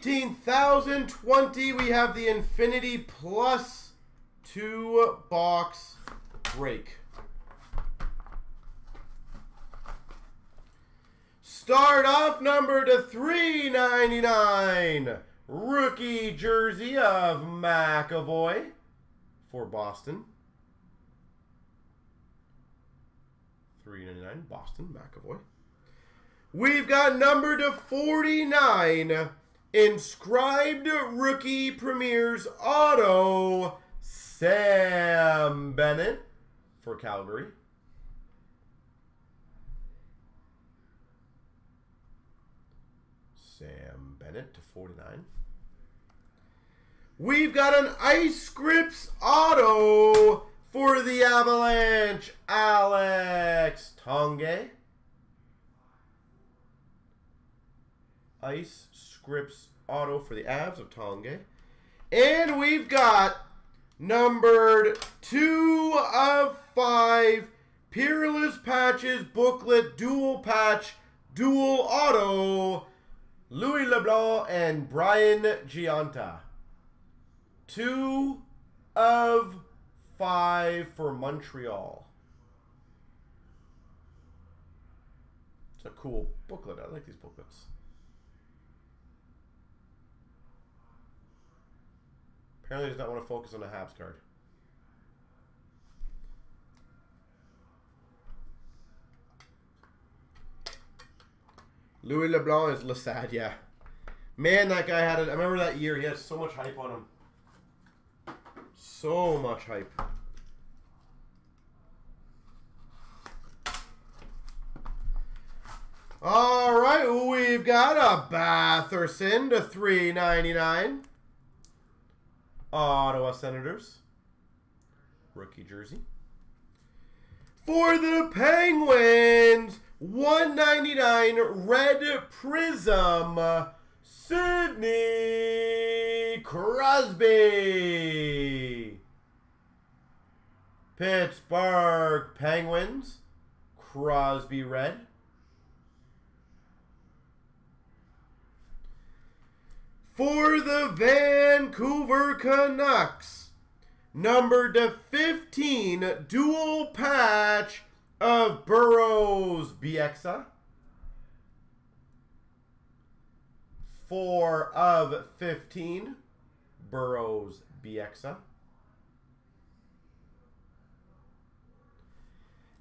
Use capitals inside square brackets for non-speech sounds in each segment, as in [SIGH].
18,020, we have the Infinity Plus two box break. Start off number to 399. Rookie jersey of McAvoy for Boston. 399 Boston McAvoy. We've got number to 49. Inscribed Rookie Premiers Auto Sam Bennett for Calgary. Sam Bennett to 49. We've got an Ice Scripts Auto for the Avalanche, Alex Tanguay. Ice Scripts Auto for the Avs of Tanguay. And we've got numbered two of five Peerless Patches Booklet Dual Patch Dual Auto Louis LeBlanc and Brian Gionta. Two of five for Montreal. It's a cool booklet. I like these booklets. Apparently does not want to focus on the Habs card. Louis LeBlanc is Lasad, yeah. Man, that guy had it. I remember that year. He had so much hype on him. So much hype. All right, we've got a Batherson to 399. Ottawa Senators. Rookie jersey. For the Penguins, 199 Red Prism, Sidney Crosby. Pittsburgh Penguins, Crosby Red. For the Vancouver Canucks, number to 15, dual patch of Burrows Bieksa. Four of 15, Burrows Bieksa.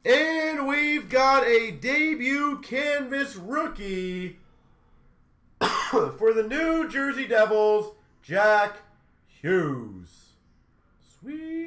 And we've got a debut canvas rookie [COUGHS] for the New Jersey Devils, Jack Hughes. Sweet.